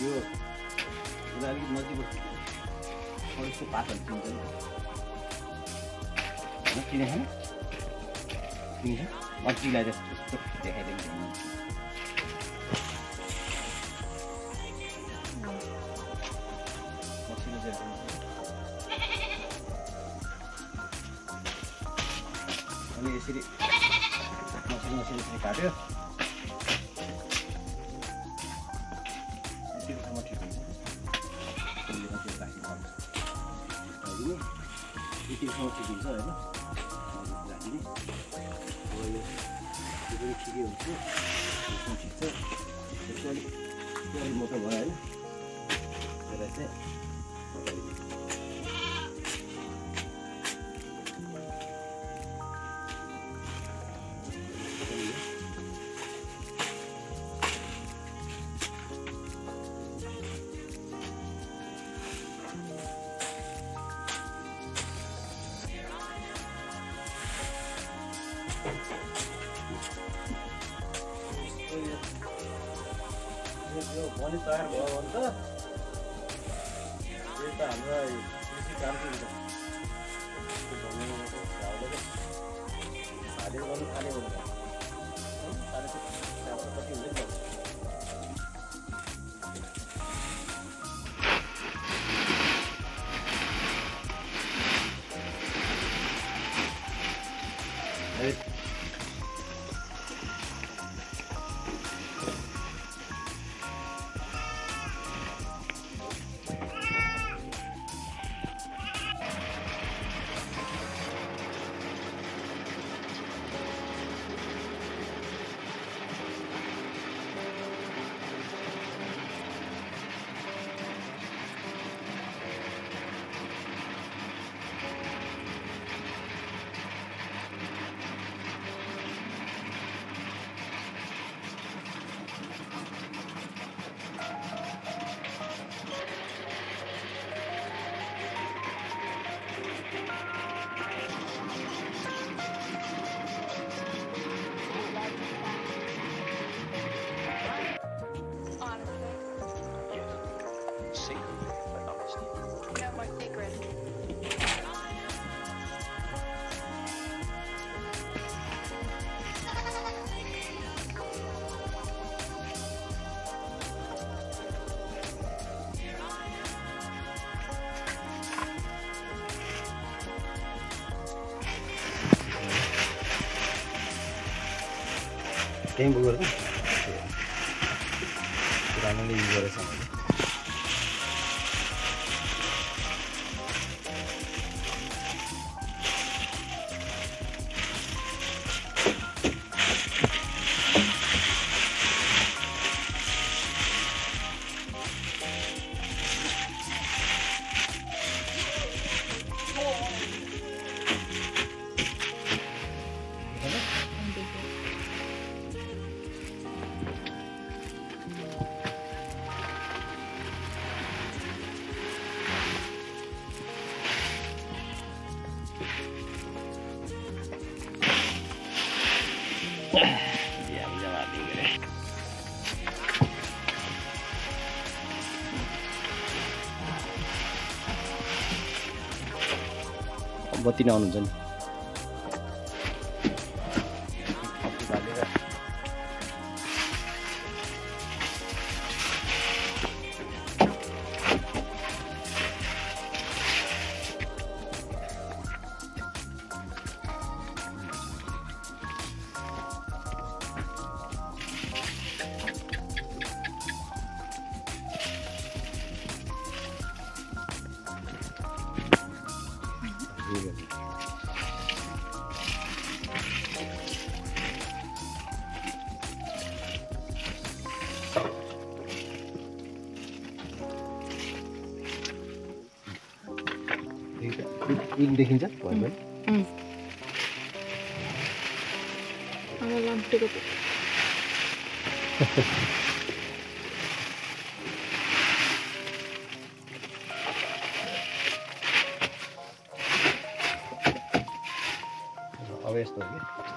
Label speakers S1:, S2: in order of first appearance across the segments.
S1: त्यो अलिक नजिकको नजिकबाट यसको पातहरू किन्छ नि। चिने छैन। चिन्छ मजालाई जस्तो देखाइदिन्छ अनि यसरी मसिनो मसिनो यसरी काट्यो। राखिदिने यतिसम्म ठिक हुन्छ होइन राखिदिने अब यो यो पनि ठिकै हुन्छ ठिक छ अलिक अलिक मोटो भयो होइन त्यसलाई चाहिँ यो बलि तयार भयो भने त यो त हाम्रो कृषि कार्य हालेर गर्नु थाल्यो भने त्यहीँ पुगेर त पुरानोले युज गरेछ मैले बत्ती नै आउनुहुन्छ नि? देखिन्छ? भयो
S2: अब
S1: यस्तो हो कि?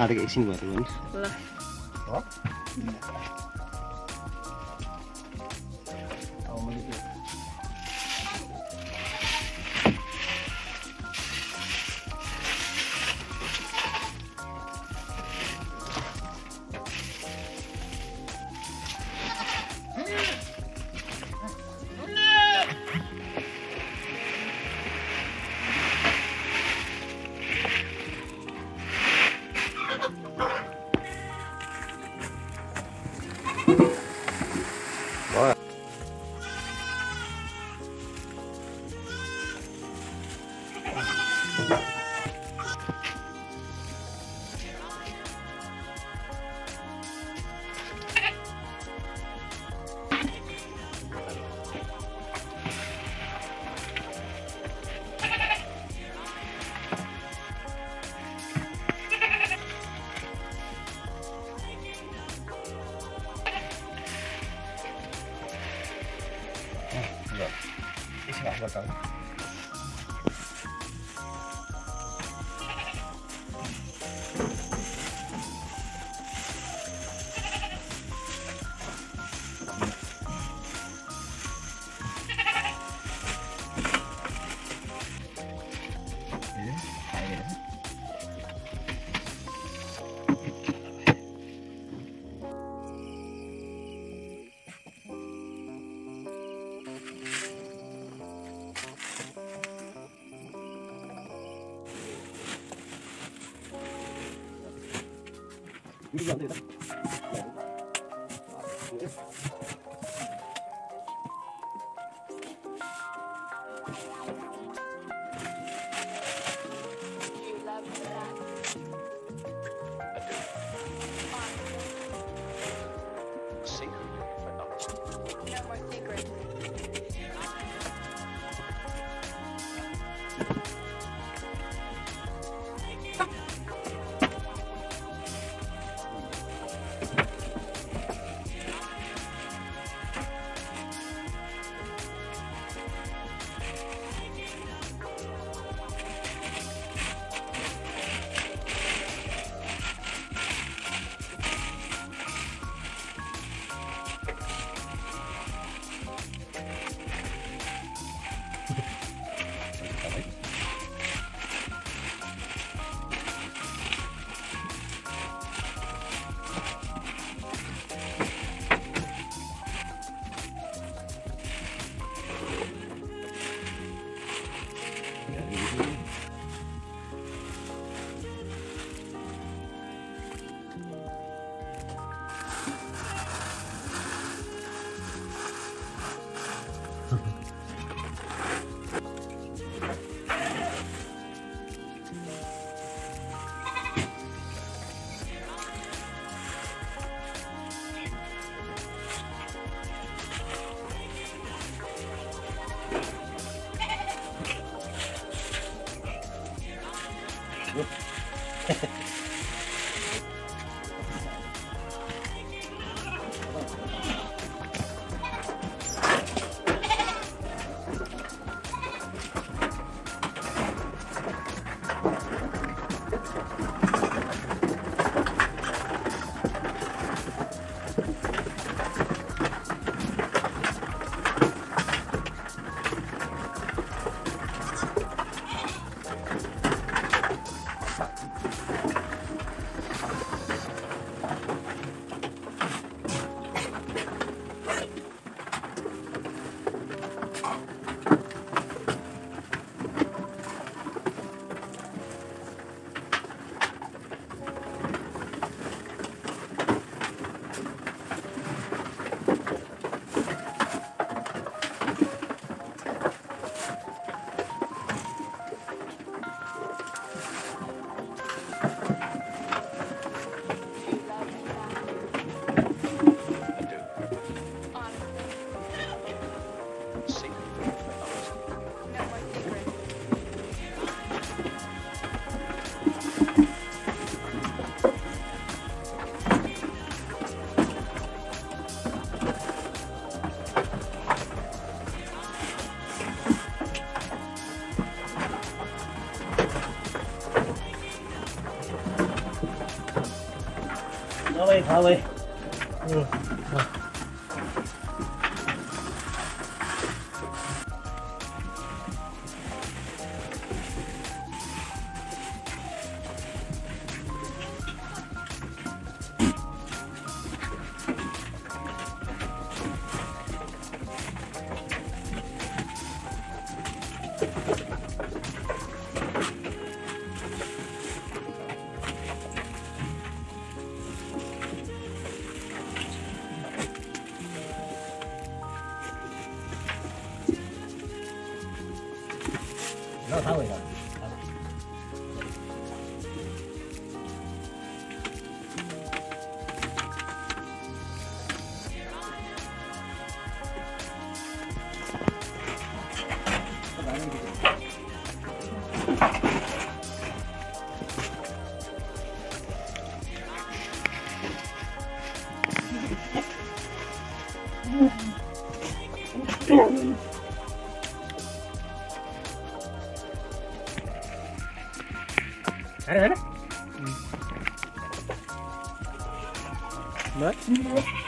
S1: आधीको एकछिन भयो भने 嗯，是的，
S2: 一起来
S1: 喝汤。
S3: 一
S1: 样的。Away, away. Oh, oh. Awesome.
S3: Ready, ready? Mm.